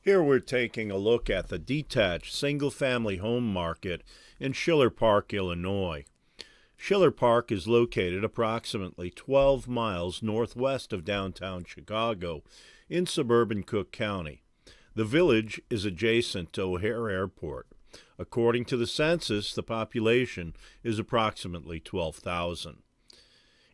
Here we're taking a look at the detached single family home market in Schiller Park, Illinois. Schiller Park is located approximately 12 miles northwest of downtown Chicago in suburban Cook County. The village is adjacent to O'Hare Airport. According to the census, the population is approximately 12,000.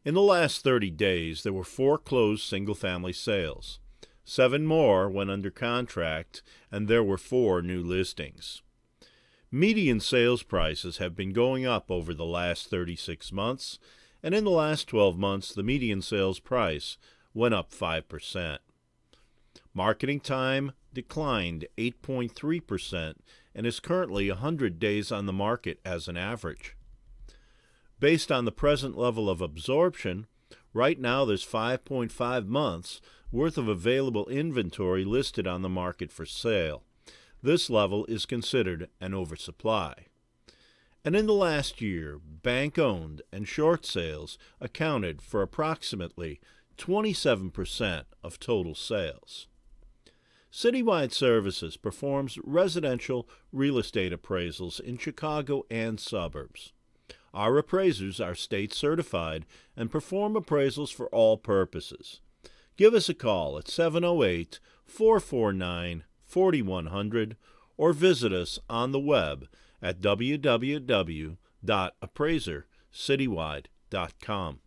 In the last 30 days, there were four closed single family sales. Seven more went under contract, and there were four new listings. Median sales prices have been going up over the last 36 months, and in the last 12 months, the median sales price went up 5%. Marketing time declined 8.3% and is currently 100 days on the market as an average. Based on the present level of absorption, right now there's 5.5 months worth of available inventory listed on the market for sale. This level is considered an oversupply. And in the last year, bank owned and short sales accounted for approximately 27% of total sales. Citywide Services performs residential real estate appraisals in Chicago and suburbs. Our appraisers are state certified and perform appraisals for all purposes. Give us a call at 708 449 4100 or visit us on the web at www.appraisercitywide.com.